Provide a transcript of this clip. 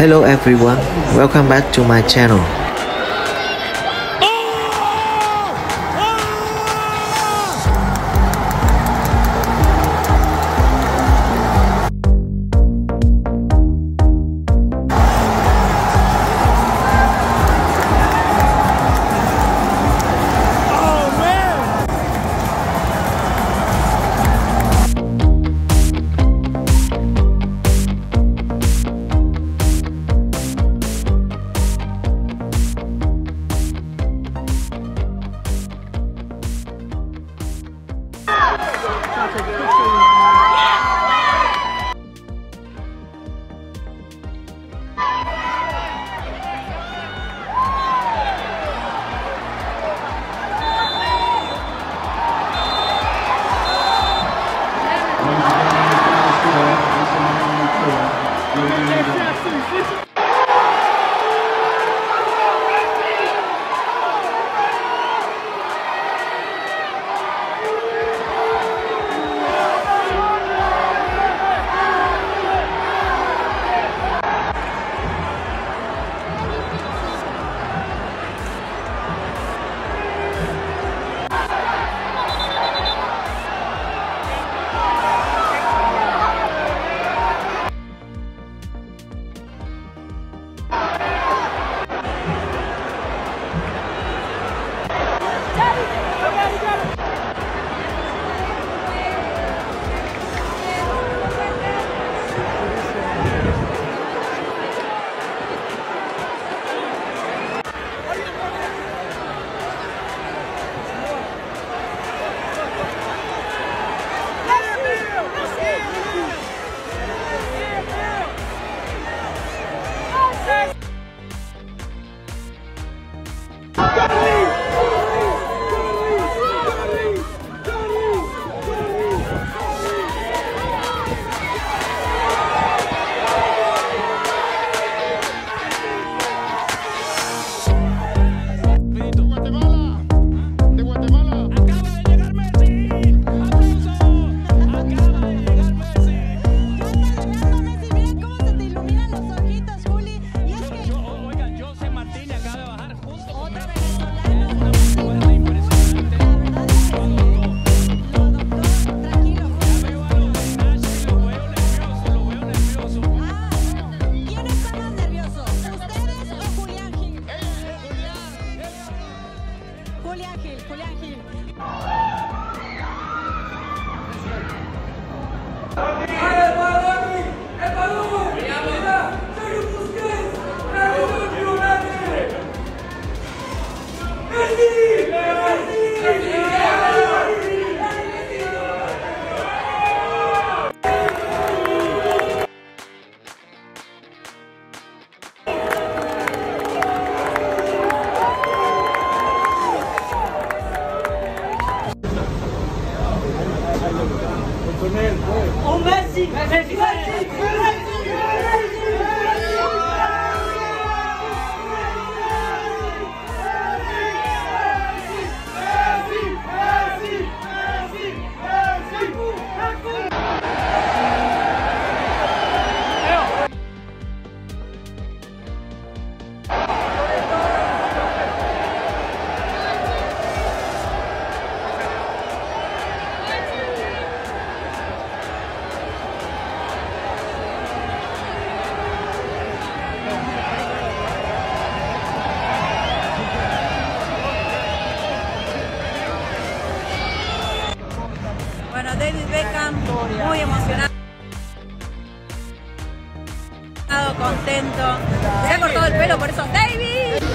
Hello everyone, welcome back to my channel. Yeah. Brasil! Brasil! Brasil! David Beckham, muy emocionado, contento. Se ha cortado el pelo, por eso, David.